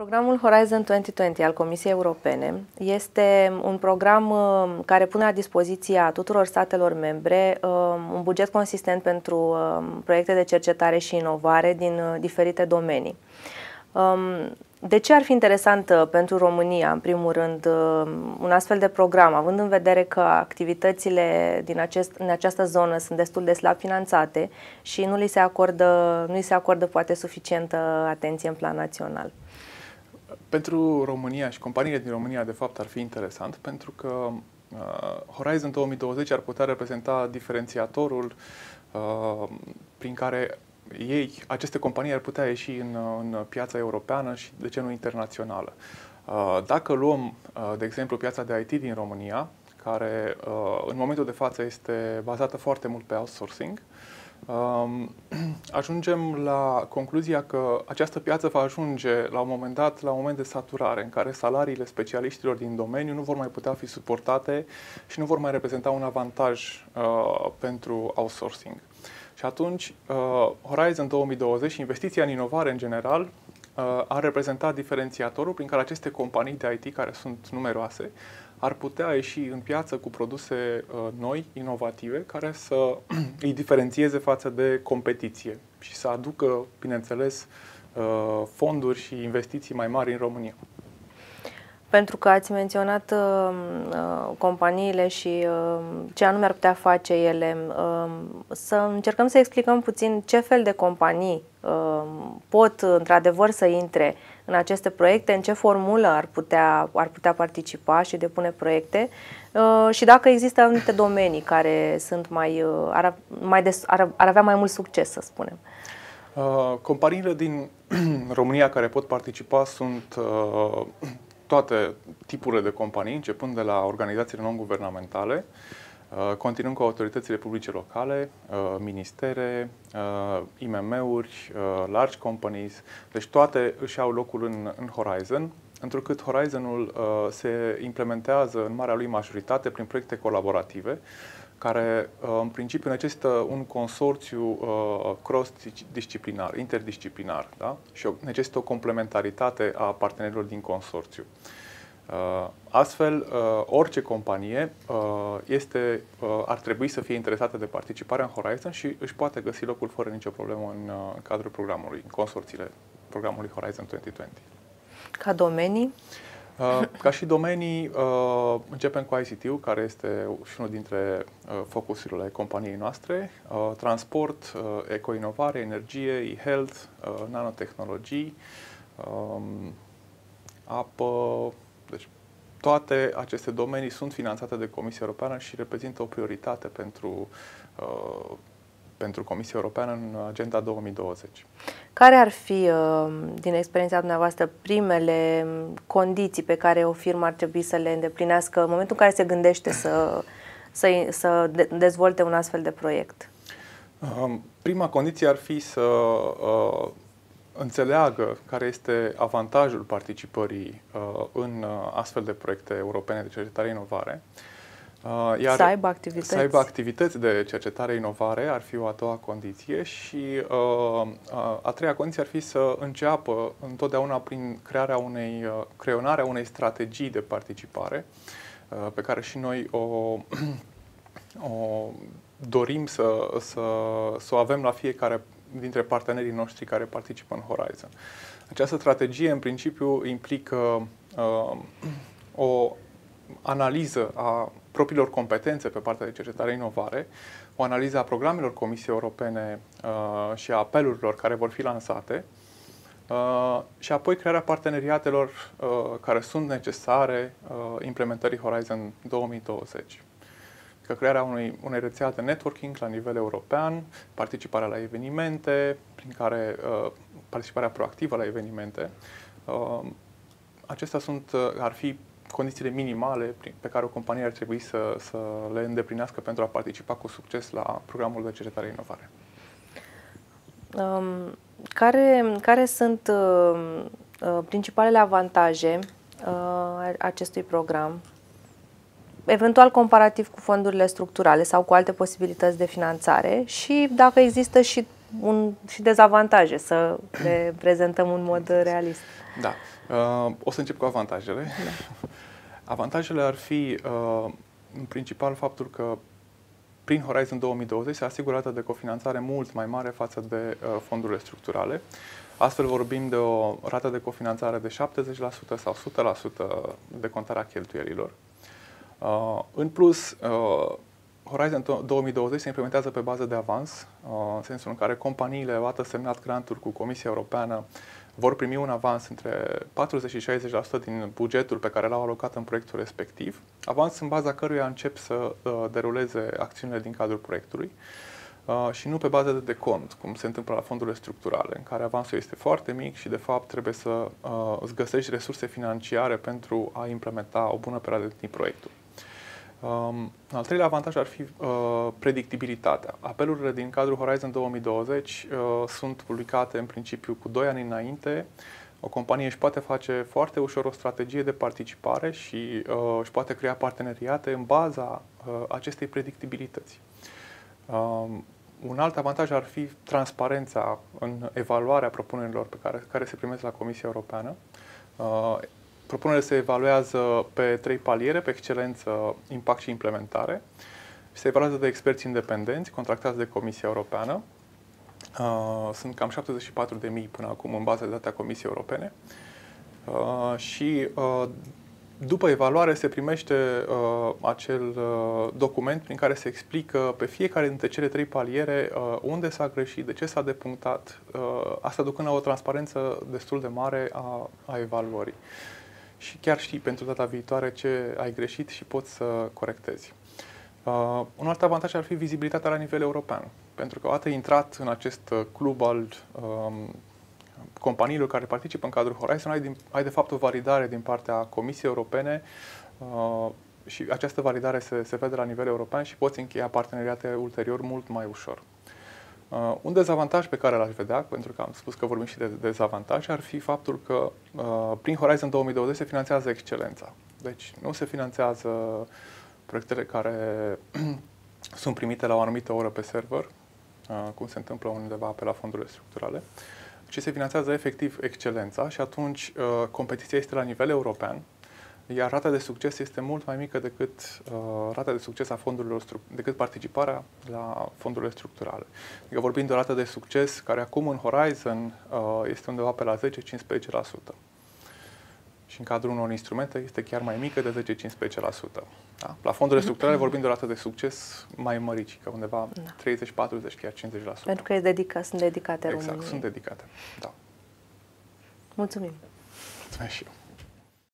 Programul Horizon 2020 al Comisiei Europene este un program uh, care pune la dispoziția tuturor statelor membre uh, un buget consistent pentru uh, proiecte de cercetare și inovare din diferite domenii. Um, de ce ar fi interesant pentru România, în primul rând, un astfel de program, având în vedere că activitățile din acest, în această zonă sunt destul de slab finanțate și nu li se acordă, nu li se acordă poate suficientă atenție în plan național? Pentru România și companiile din România, de fapt, ar fi interesant pentru că uh, Horizon 2020 ar putea reprezenta diferențiatorul uh, prin care ei, aceste companii ar putea ieși în, în piața europeană și, de ce nu, internațională. Uh, dacă luăm, uh, de exemplu, piața de IT din România, care uh, în momentul de față este bazată foarte mult pe outsourcing, um, ajungem la concluzia că această piață va ajunge la un moment dat la un moment de saturare în care salariile specialiștilor din domeniu nu vor mai putea fi suportate și nu vor mai reprezenta un avantaj uh, pentru outsourcing. Și atunci, uh, Horizon 2020 și investiția în inovare în general uh, ar reprezenta diferențiatorul prin care aceste companii de IT, care sunt numeroase, ar putea ieși în piață cu produse uh, noi, inovative, care să îi diferențieze față de competiție și să aducă, bineînțeles, uh, fonduri și investiții mai mari în România. Pentru că ați menționat uh, uh, companiile și uh, ce anume ar putea face ele, uh, să încercăm să explicăm puțin ce fel de companii uh, pot într-adevăr să intre în aceste proiecte, în ce formulă ar putea, ar putea participa și depune proiecte uh, și dacă există anumite domenii care sunt mai, uh, ar, mai des, ar, ar avea mai mult succes, să spunem. Uh, companiile din România care pot participa sunt uh, toate tipurile de companii, începând de la organizațiile non-guvernamentale, uh, continuând cu autoritățile publice locale, uh, ministere, uh, IMM-uri, large companies, deci toate își au locul în, în Horizon, întrucât Horizonul se implementează în marea lui majoritate prin proiecte colaborative, care în principiu necesită un consorțiu cross-disciplinar, interdisciplinar, da? și necesită o complementaritate a partenerilor din consorțiu. Uh, astfel, uh, orice companie uh, este, ar trebui să fie interesată de participarea în Horizon și își poate găsi locul fără nicio problemă în cadrul programului, în consorțiile programului Horizon 2020. Ca domenii? Ca și domenii, începem cu ICT-ul, care este și unul dintre focusurile companiei noastre, transport, ecoinovare, energie, e-health, nanotehnologii, um, apă, deci toate aceste domenii sunt finanțate de Comisia Europeană și reprezintă o prioritate pentru, uh, pentru Comisia Europeană în Agenda 2020. Care ar fi, uh, din experiența dumneavoastră, primele condiții pe care o firmă ar trebui să le îndeplinească în momentul în care se gândește să, să, să dezvolte un astfel de proiect? Um, prima condiție ar fi să uh, înțeleagă care este avantajul participării uh, în uh, astfel de proiecte europene de cercetare-inovare. Uh, iar să aibă activități. Să aibă activități de cercetare-inovare ar fi o a doua condiție și uh, a treia condiție ar fi să înceapă întotdeauna prin crearea unei, uh, creionarea unei strategii de participare uh, pe care și noi o, o dorim să, să, să o avem la fiecare dintre partenerii noștri care participă în Horizon. Această strategie, în principiu, implică uh, o analiză a propriilor competențe pe partea de cercetare-inovare, o analiză a programelor Comisiei Europene uh, și a apelurilor care vor fi lansate uh, și apoi crearea parteneriatelor uh, care sunt necesare uh, implementării Horizon 2020 că crearea unei, unei rețele de networking la nivel european, participarea la evenimente, prin care uh, participarea proactivă la evenimente, uh, acestea sunt, uh, ar fi condițiile minimale pe care o companie ar trebui să, să le îndeplinească pentru a participa cu succes la programul de cercetare inovare. Um, care, care sunt uh, uh, principalele avantaje uh, acestui program eventual comparativ cu fondurile structurale sau cu alte posibilități de finanțare și dacă există și un, și dezavantaje, să le prezentăm în mod realist. Da. Uh, o să încep cu avantajele. Da. Avantajele ar fi, uh, în principal, faptul că prin Horizon 2020 se asigură rată de cofinanțare mult mai mare față de uh, fondurile structurale. Astfel vorbim de o rată de cofinanțare de 70% sau 100% de contarea cheltuielilor. Uh, în plus, uh, Horizon 2020 se implementează pe bază de avans, uh, în sensul în care companiile, odată semnat granturi cu Comisia Europeană, vor primi un avans între 40 și 60% din bugetul pe care l-au alocat în proiectul respectiv, avans în baza căruia încep să uh, deruleze acțiunile din cadrul proiectului uh, și nu pe bază de decont, cum se întâmplă la fondurile structurale, în care avansul este foarte mic și, de fapt, trebuie să uh, îți găsești resurse financiare pentru a implementa o bună perioadă din proiectul. Um, al treilea avantaj ar fi uh, predictibilitatea. Apelurile din cadrul Horizon 2020 uh, sunt publicate în principiu cu 2 ani înainte. O companie își poate face foarte ușor o strategie de participare și uh, își poate crea parteneriate în baza uh, acestei predictibilități. Um, un alt avantaj ar fi transparența în evaluarea propunerilor pe care, care se primesc la Comisia Europeană. Uh, Propunerile se evaluează pe trei paliere, pe excelență, impact și implementare. Se evaluează de experți independenți, contractați de Comisia Europeană. Uh, sunt cam 74.000 până acum în baza de date a Comisiei Europene. Uh, și uh, după evaluare se primește uh, acel uh, document prin care se explică pe fiecare dintre cele trei paliere uh, unde s-a greșit, de ce s-a depunctat, uh, asta ducând la o transparență destul de mare a, a evaluării. Uh, și chiar știi pentru data viitoare ce ai greșit și poți să corectezi. Uh, un alt avantaj ar fi vizibilitatea la nivel european, pentru că odată intrat în acest club al um, companiilor care participă în cadrul Horizon, ai, din, ai de fapt o validare din partea Comisiei Europene uh, și această validare se, se vede la nivel european și poți încheia parteneriate ulterior mult mai ușor. Uh, un dezavantaj pe care l-aș vedea, pentru că am spus că vorbim și de dezavantaj, ar fi faptul că uh, prin Horizon 2020 se finanțează excelența. Deci nu se finanțează proiectele care sunt primite la o anumită oră pe server, uh, cum se întâmplă undeva pe la fondurile structurale, ci se finanțează efectiv excelența și atunci uh, competiția este la nivel european, iar rata de succes este mult mai mică decât uh, rata de succes a fondurilor decât participarea la fondurile structurale. Adică vorbim de o rată de succes care acum în Horizon uh, este undeva pe la 10-15%. Și în cadrul unor instrumente este chiar mai mică de 10-15%. Da? La fondurile structurale vorbim de o rată de succes mai măricică, undeva da. 30-40, chiar 50%. Pentru că e dedica, sunt dedicate exact, României. sunt dedicate. Da. Mulțumim! Mulțumesc și eu!